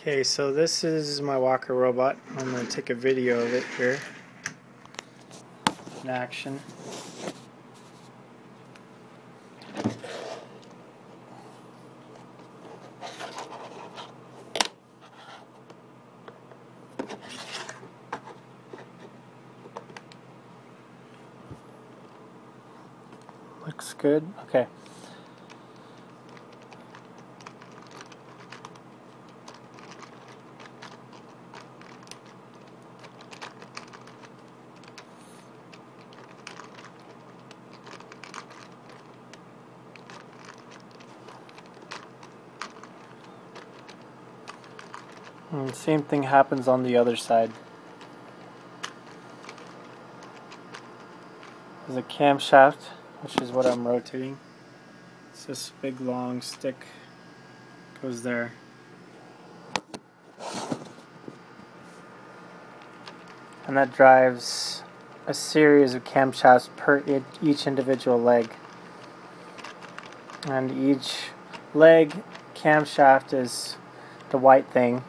Okay, so this is my walker robot. I'm going to take a video of it here in action. Looks good. Okay. And same thing happens on the other side. There's a camshaft, which is what I'm rotating. It's this big long stick goes there. And that drives a series of camshafts per each individual leg. And each leg camshaft is the white thing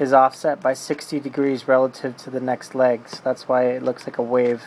is offset by 60 degrees relative to the next leg, so that's why it looks like a wave.